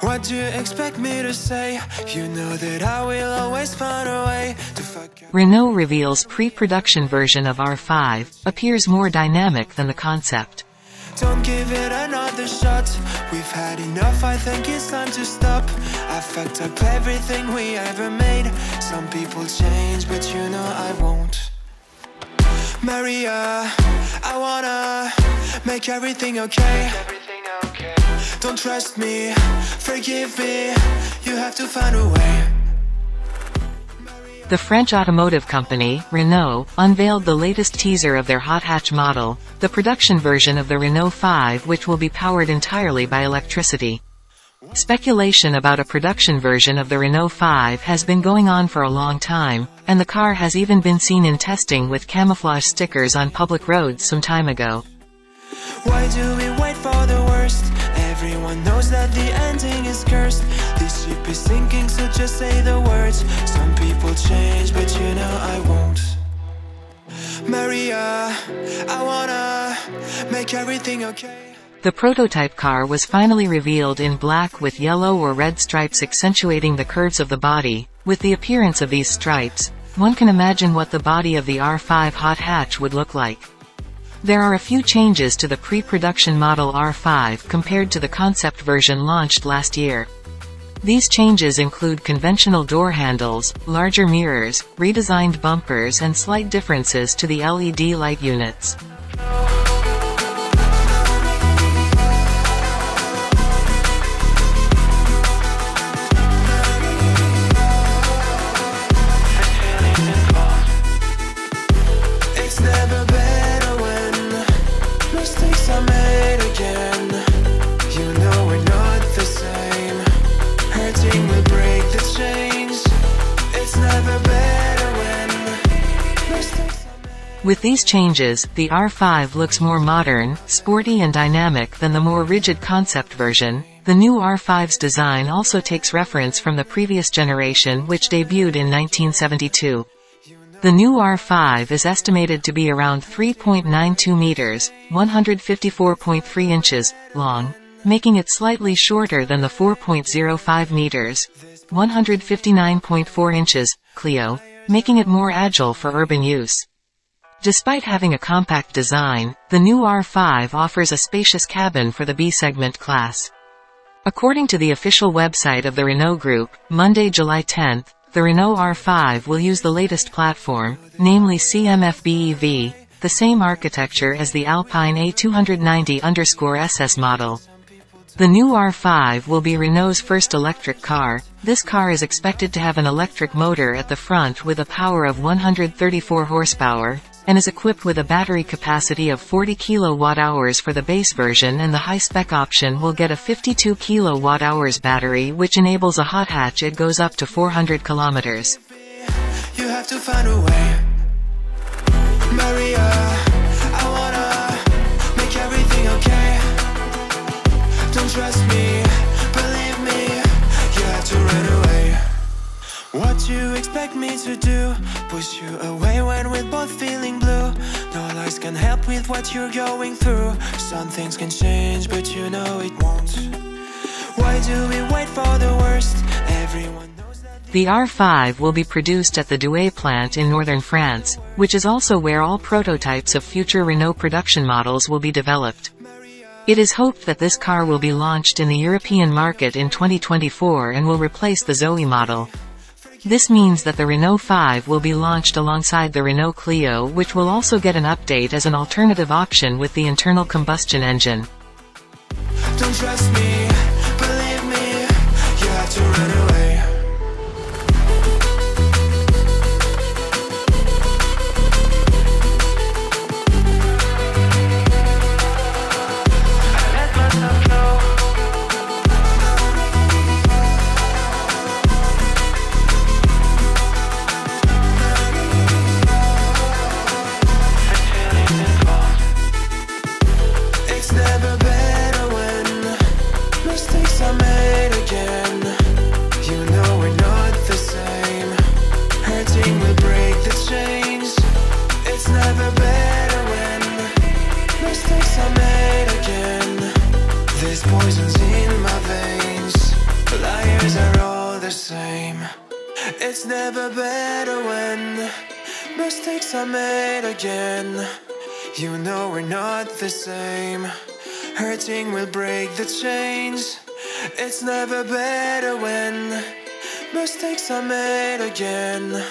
What do you expect me to say? You know that I will always find a way to fuck. Renault reveals pre-production version of R5, appears more dynamic than the concept. Don't give it another shot. We've had enough, I think it's time to stop. I fucked up everything we ever made. Some people change, but you know I won't. Maria, I wanna make everything okay. Don't trust me, forgive me. You have to find a way. The French automotive company, Renault, unveiled the latest teaser of their hot hatch model, the production version of the Renault 5 which will be powered entirely by electricity. Speculation about a production version of the Renault 5 has been going on for a long time, and the car has even been seen in testing with camouflage stickers on public roads some time ago. Everyone knows that the ending is cursed. This ship is sinking, so just say the words. Some people change, but you know I won't. Maria, I wanna make everything okay. The prototype car was finally revealed in black with yellow or red stripes accentuating the curves of the body. With the appearance of these stripes, one can imagine what the body of the R5 hot hatch would look like. There are a few changes to the pre-production model R5 compared to the concept version launched last year. These changes include conventional door handles, larger mirrors, redesigned bumpers and slight differences to the LED light units. With these changes, the R5 looks more modern, sporty and dynamic than the more rigid concept version. The new R5's design also takes reference from the previous generation which debuted in 1972. The new R5 is estimated to be around 3.92 meters, 154.3 inches, long, making it slightly shorter than the 4.05 meters, 159.4 inches, Clio, making it more agile for urban use. Despite having a compact design, the new R5 offers a spacious cabin for the B-segment class. According to the official website of the Renault Group, Monday, July 10, the Renault R5 will use the latest platform, namely CMF-BEV, the same architecture as the Alpine A290-SS model. The new R5 will be Renault's first electric car. This car is expected to have an electric motor at the front with a power of 134 horsepower, and is equipped with a battery capacity of 40 kilowatt-hours for the base version and the high-spec option will get a 52 kilowatt-hours battery which enables a hot hatch. It goes up to 400 kilometers. What you expect me to do? Push you away when we're both feeling blue. No lies can help with what you're going through. Some things can change, but you know it won't. Why do we wait for the worst? Everyone. The R5 will be produced at the Douai plant in northern France, which is also where all prototypes of future Renault production models will be developed. It is hoped that this car will be launched in the European market in 2024 and will replace the Zoe model. This means that the Renault 5 will be launched alongside the Renault Clio which will also get an update as an alternative option with the internal combustion engine. It's never better when mistakes are made again. You know we're not the same. Hurting will break the chains. It's never better when mistakes are made again.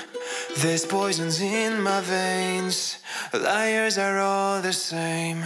There's poisons in my veins. Liars are all the same.